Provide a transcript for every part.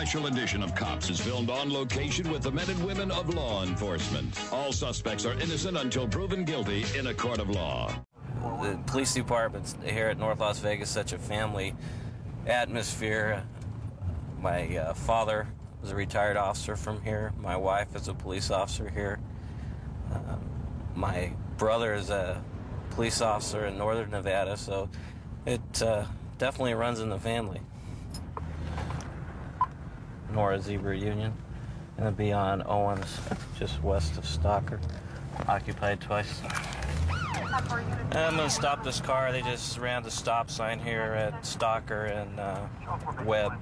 special edition of Cops is filmed on location with the men and women of law enforcement. All suspects are innocent until proven guilty in a court of law. the police department here at North Las Vegas such a family atmosphere. My uh, father was a retired officer from here. My wife is a police officer here. Uh, my brother is a police officer in northern Nevada, so it uh, definitely runs in the family. Nora Zebra Union, gonna be on Owens, just west of Stalker, occupied twice. I'm gonna stop this car. They just ran the stop sign here at Stalker and uh, Webb.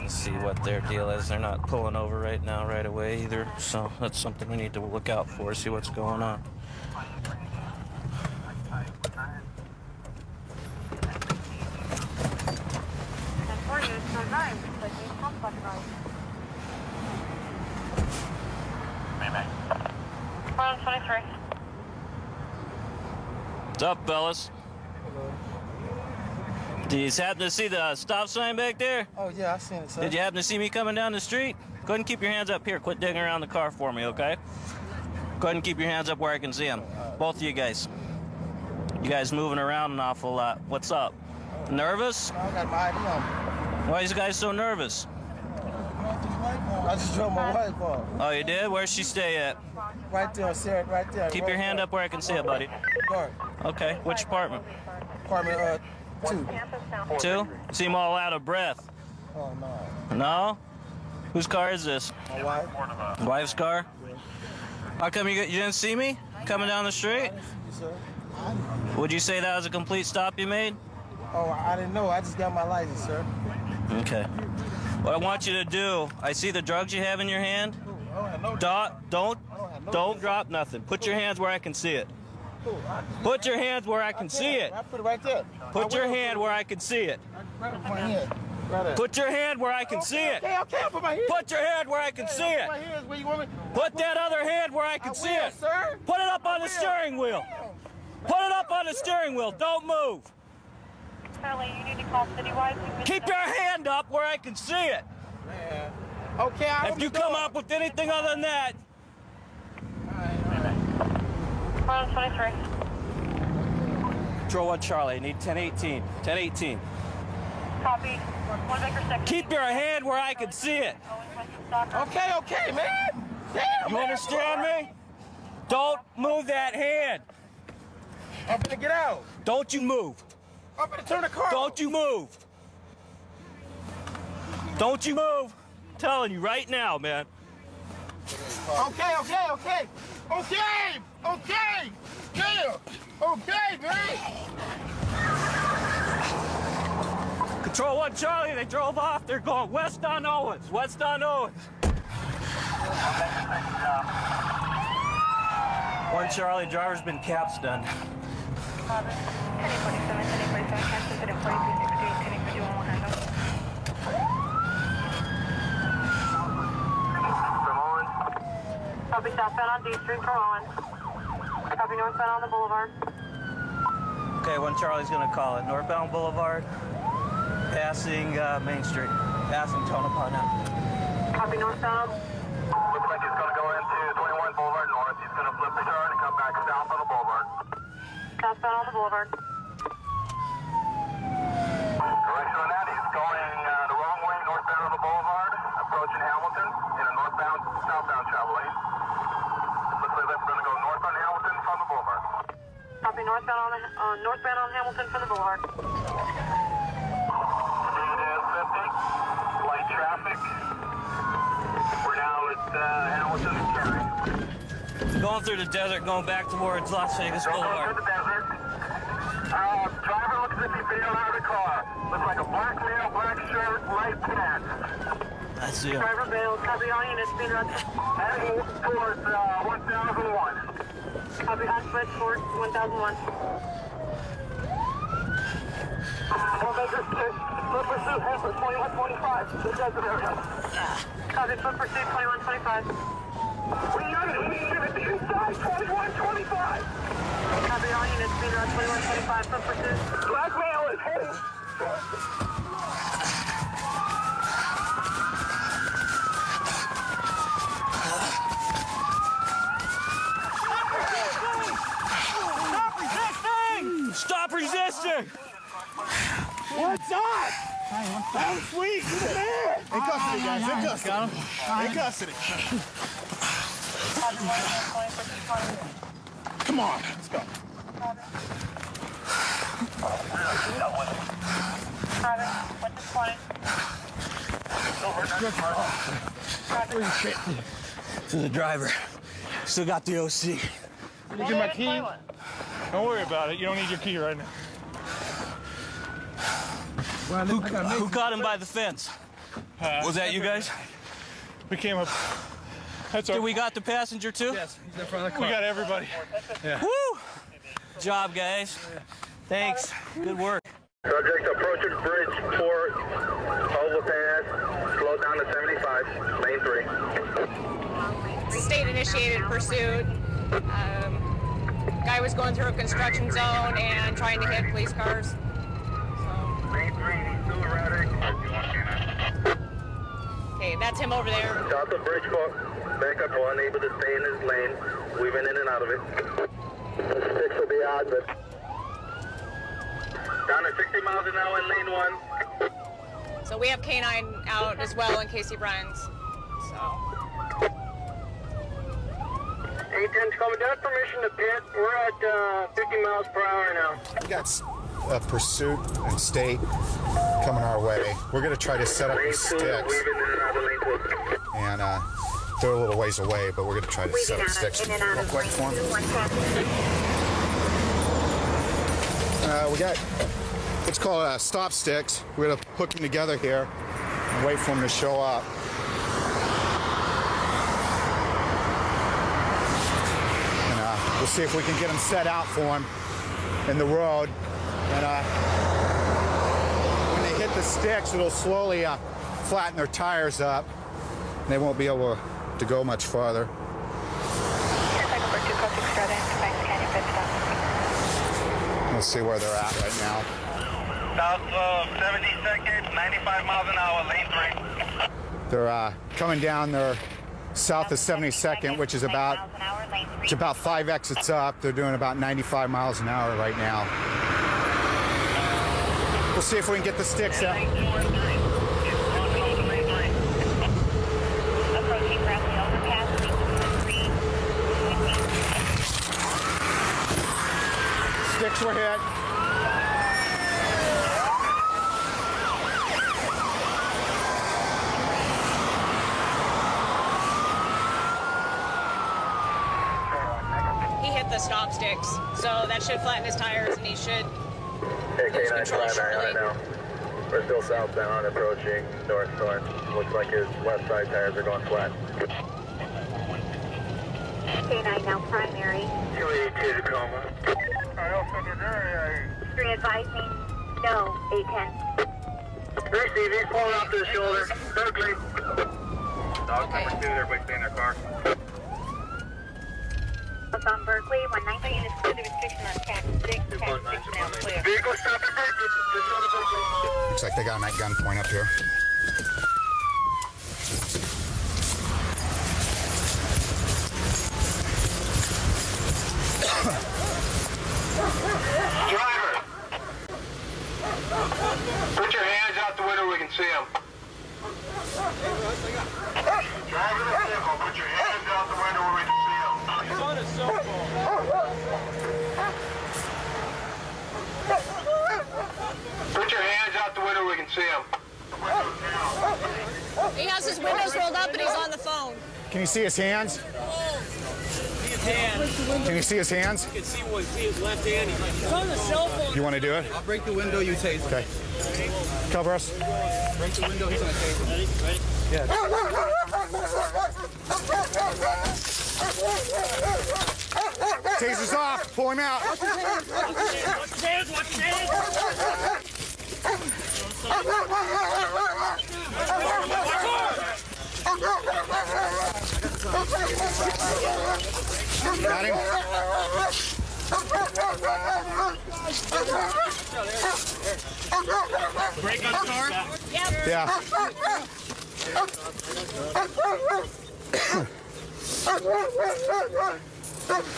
Let's see what their deal is. They're not pulling over right now, right away either. So that's something we need to look out for, see what's going on. What's up, fellas? Hello. Did you happen to see the stop sign back there? Oh yeah, I seen it, sir. Did you happen to see me coming down the street? Go ahead and keep your hands up here. Quit digging around the car for me, okay? Go ahead and keep your hands up where I can see them. Both of you guys. You guys moving around an awful lot. What's up? Nervous? I got my ID on. Why are you guys so nervous? I just drove my wife off. Oh, you did? Where's she stay at? Right there, Sarah, right there. Keep your hand up where I can see it, buddy. Okay. Which apartment? Apartment uh two. Two? You seem all out of breath. Oh no. No? Whose car is this? My wife. Wife's car? How come you, you didn't see me coming down the street? I didn't see you, sir. Would you say that was a complete stop you made? Oh, I didn't know. I just got my license, sir. Mm-hmm. Okay. What I want you to do, I see the drugs you have in your hand. I don't have no. Don't, don't, have no don't drop nothing. Put your hands where I can see it. Put your hands where I can see it. Put it right there. Put your hand where I can see it. Right in my hand. Right there. Put your hand where I can see it. Okay, okay, put my hand. Put your hand where I can see it. My hands where you want me. Put that other hand where I can see it. sir. Put it up on the steering wheel. Put it up on the steering wheel. Don't move. Charlie, you need to call Citywide. Keep your hand up where I can see it. Man. Okay, I If you come up with anything other than that, One twenty-three. Control 1 Charlie, I need 1018. 1018. Copy. One Baker Second. Keep your hand where I can see it. Okay, okay, man. Damn. You man. understand me? Don't move that hand. I'm gonna get out. Don't you move. I'm gonna turn the car. Don't you move. Don't you move. I'm telling you right now, man. Okay, okay, okay. Okay, okay. Damn. Okay, man. Control 1 Charlie, they drove off. They're going west on Owens. West on Owens. One Charlie, driver's been caps done. Ten forty-seven, ten forty-seven, cancel to the forty-three sixty-eight, ten fifty-one, one handle. Copy southbound on D Street from Owens. Copy northbound on the boulevard. Okay, one Charlie's gonna call it. Northbound Boulevard, passing uh, Main Street, passing Tonopah Copy northbound. Looks like he's gonna go into 21 Boulevard North. He's gonna flip the turn and come back south on the Boulevard. Southbound on the boulevard. Correction on that, he's going uh, the wrong way northbound on the Boulevard, approaching Hamilton in a northbound, southbound travel lane. Looks like that's gonna go northbound Hamilton from the Boulevard. Copy northbound on the, uh, northbound on Hamilton from the boulevard. Speed is 50, light traffic. We're now at uh, Hamilton and Carey. Going through the desert, going back towards Las Vegas Don't go Boulevard. through the desert. Uh, driver looks as if he bailed out of the car. Looks like a black male, black shirt, light pants. I see him. Driver bailed. Copy all units. Speed run. Heading towards uh, 1001. Copy hotspot for 1001. Foot pursuit, head for 2125, the desert area. Copy foot pursuit 2125. We unit, we unit, inside 2125. 2125 for pursuit. Black male is heading. Stop resisting! What's up? I'm sweet. You're the man. In custody, guys. In custody. In custody. Come on. Let's go. To the driver. Still got the OC. You get my key? Don't worry about it. You don't need your key right now. Who, who caught him by the fence? Was that you guys? We came up. That's our. We got the passenger too? Yes, he's in front of the car. We got everybody. Yeah. Woo! Job, guys. Thanks. Good work. Subject approaching bridge four, overpass, slow down to 75, lane three. state initiated pursuit. Um, guy was going through a construction zone and trying to hit police cars. So, three, he's still erratic. okay, that's him over there. South of bridge four, back up, unable to stay in his lane, weaving in and out of it. Six will be odd, but. Down to 60 miles an hour in lane one. So we have K9 out as well in Casey he runs. So, 810 Tacoma, do have permission to pit? We're at uh, 50 miles per hour now. We got a pursuit and state coming our way. We're going to try to set up the sticks, and out of lane two. and uh, they're a little ways away, but we're going to try to set up sticks real quick for them. Uh, we got what's called uh, stop sticks. We're going to hook them together here and wait for them to show up. And uh, we'll see if we can get them set out for them in the road. And uh, when they hit the sticks, it'll slowly uh, flatten their tires up. And they won't be able to go much farther. Let's see where they're at right now. South of 72nd, 95 miles an hour, lane three. They're uh, coming down. They're south of 72nd, which is about it's about five exits up. They're doing about 95 miles an hour right now. We'll see if we can get the sticks out. Sticks were hit. He hit the stop sticks, so that should flatten his tires and he should. Hey, Lose K9 control primary right shortly. now. We're still southbound, approaching north-north. Looks like his left side tires are going flat. K9 now primary. 282 Tacoma. I also did Three advising, no, 810. Receive, he's pulling off to the shoulder. Berkeley. Dog Okay. number two, everybody stay in their car. What's on Berkeley, 193 units to the restriction on tax 6, tax 6 now clear. Vehicle stop at Berkeley. Just out of Berkeley. Looks like they got a night gunpoint up here. Driver! Put your hands out the window, we can see them. Driver the vehicle, put your hands out the window where we can see them. He's on his cell phone. Put your hands out the window, we can see them. He has his windows rolled up and he's on the phone. Can you see his hands? His hand. Can you see his hands? You can see, what, see his left hand. He's on the cell phone. You want to do it? I'll break the window, you tase Okay. Cover us. Break the window, he's gonna tase Yeah. Taser's off. Pull him out. Got him. Break on car? Yeah.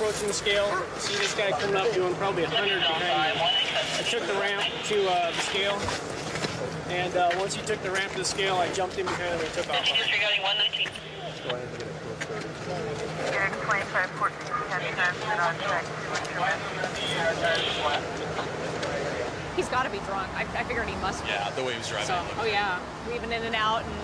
approaching the scale. See this guy coming up doing probably 100 behind me. I took the ramp to uh, the scale, and uh, once he took the ramp to the scale, I jumped in behind him and took off. Disregarding 119. Derek 2514, 10 times on He's got to be drunk. I, I figured he must be. Yeah, the way he was driving. So, oh yeah, weaving in and out, and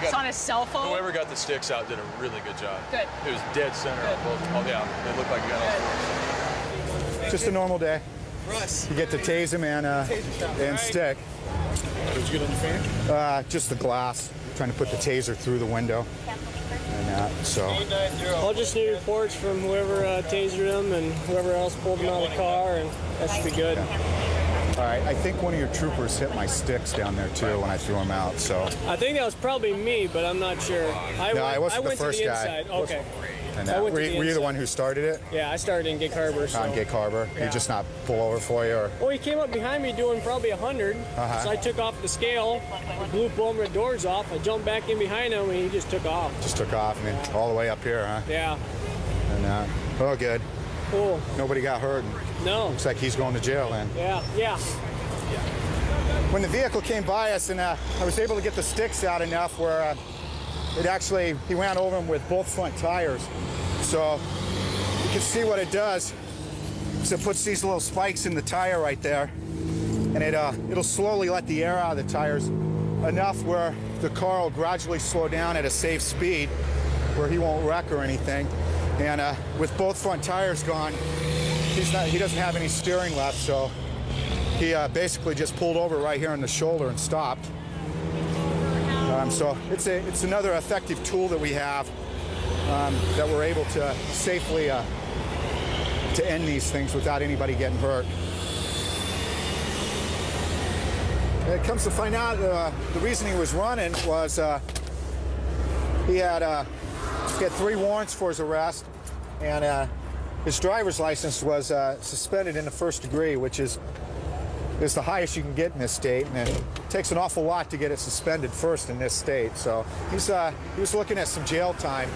He it's on his cell phone. Whoever got the sticks out did a really good job. Good. It was dead center on both. Oh yeah, they looked like you got all Just a normal day. Russ. You get to tase him and, uh, and stick. Did you get on the fan? Uh, just the glass. Trying to put the taser through the window. And that, so. I'll just need reports from whoever uh, tasered him and whoever else pulled him out of the car, and that should be good. All right, I think one of your troopers hit my sticks down there too when I threw them out. So, I think that was probably me, but I'm not sure. I No, went, I wasn't I the first to the guy. inside. Okay. And I that, went were, to you- the were you the one who started it Yeah, I started in Gig Harbor. So. on Gig Harbor? Yeah. He just not pull over for you, or Well, he came up behind me doing probably 100. Uh-huh. So I took off the scale, blew both my doors off. I jumped back in behind him, and he just took off. just took off and then all the way up here, huh? Yeah. And that. Oh, good. Cool. Nobody got hurt. No. Looks like he's going to jail then. Yeah. Yeah. When the vehicle came by us and uh, I was able to get the sticks out enough where uh, it actually, he ran over them with both front tires. So you can see what it does. So it puts these little spikes in the tire right there. And it, uh, it'll slowly let the air out of the tires enough where the car will gradually slow down at a safe speed where he won't wreck or anything. And uh, with both front tires gone, he's not, he doesn't have any steering left, so he uh, basically just pulled over right here on the shoulder and stopped. Um, so it's a it's another effective tool that we have um, that we're able to safely uh, to end these things without anybody getting hurt. It comes to find out, uh, the reason he was running was uh, he had uh, he had three warrants for his arrest, and uh, his driver's license was uh, suspended in the first degree, which is is the highest you can get in this state, and it takes an awful lot to get it suspended first in this state. So he's uh, he was looking at some jail time,